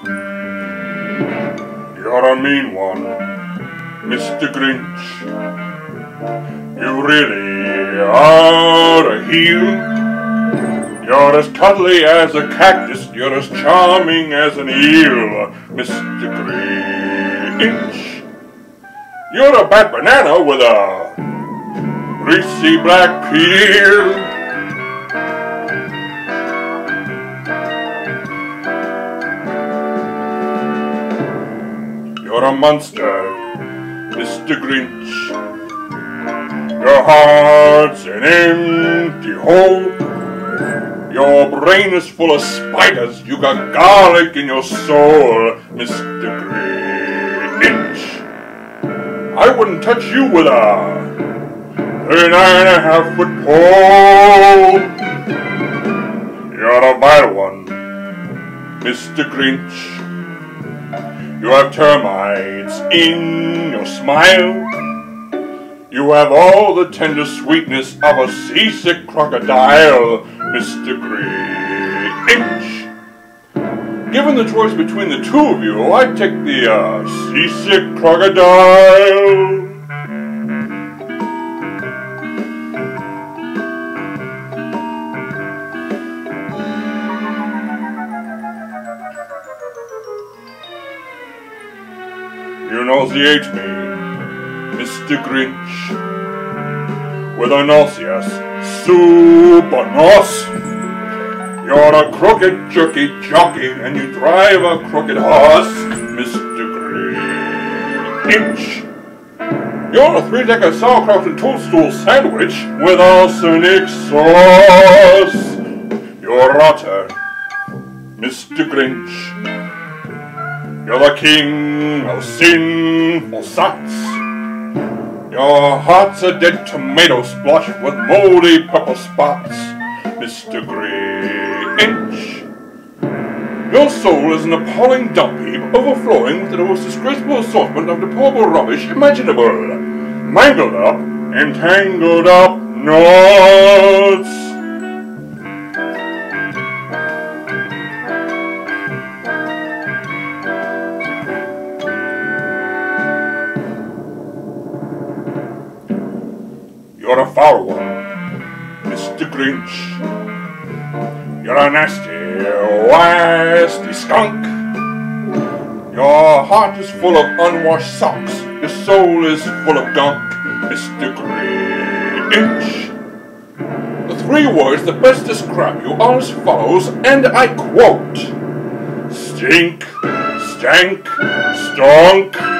You're a mean one, Mr. Grinch. You really are a heel. You're as cuddly as a cactus, you're as charming as an eel, Mr. Grinch. You're a bad banana with a greasy black peel. You're a monster, Mr. Grinch. Your heart's an empty hole. Your brain is full of spiders. You got garlic in your soul, Mr. Grinch. I wouldn't touch you with a thirty-nine and a half foot pole. You're a bad one, Mr. Grinch. You have termites in your smile. You have all the tender sweetness of a seasick crocodile, Mr. Grinch. Given the choice between the two of you, I'd take the uh, seasick crocodile. You nauseate me, Mr. Grinch, with a nauseous super nos. You're a crooked jerky jockey and you drive a crooked horse, Mr. Grinch. You're a three-decker sauerkraut and toadstool sandwich with arsenic sauce. You're rotter, Mr. Grinch. You're the king of sinful sots. Your heart's a dead tomato splotch with moldy purple spots, Mr. Grinch. Your soul is an appalling dump heap overflowing with the most disgraceful assortment of deplorable rubbish imaginable. Mangled up and tangled up knots. You're a foul one, Mr. Grinch. You're a nasty, wasty skunk. Your heart is full of unwashed socks. Your soul is full of gunk, Mr. Grinch. The three words that best describe you are as follows, and I quote Stink, stank, stunk,